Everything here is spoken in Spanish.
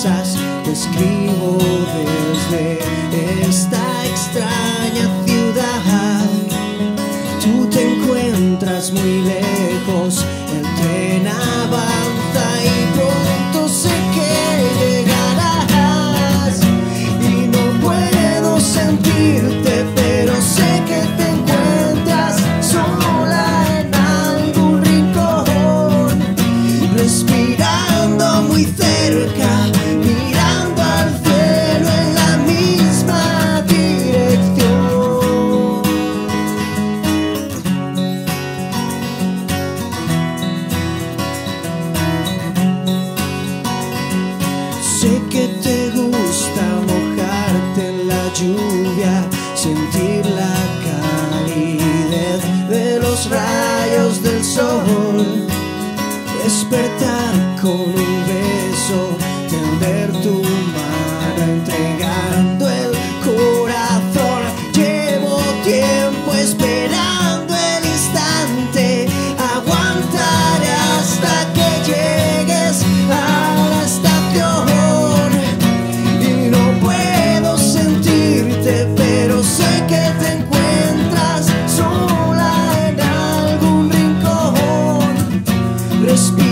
te escribo desde esta lluvia, sentir la calidez de los rayos del sol, despertar con un beso, tender tu speak.